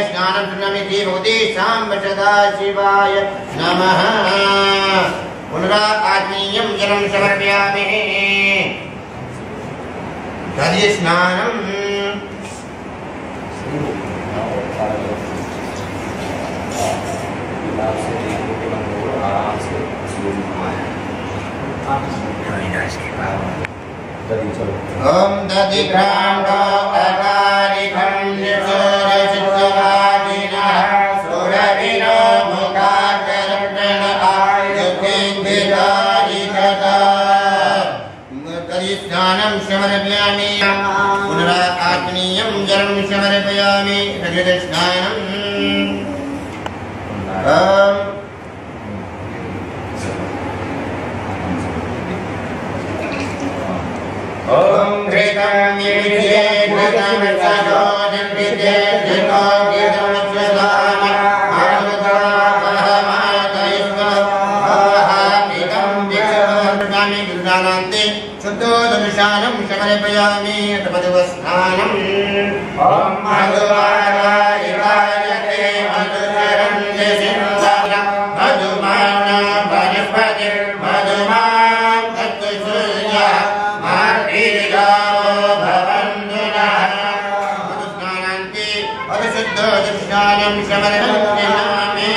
स्नानं प्रणमिति भवति साम्ब सदाशिवाय नमः। पुनरा आत्मीयं जलं समर्पयामि स्नानम् आराम से स्लो चलिए स्नानं समर्पयामि पुनरा आत्मीयं जलं समर्पयामि रजतस्नानम् ॐ ॐ घृतं शुद्धोदमिशानं समर्पयामि तपदवस्थानम् ॐ मधुमारायते मधुरञ्ज सिंहाय मधुमान वनस्पतिर्मधुमान् तत्सूर्य मार्गीर्गावो भवन्तु नः मधुस्नानान्ते समर्पयामि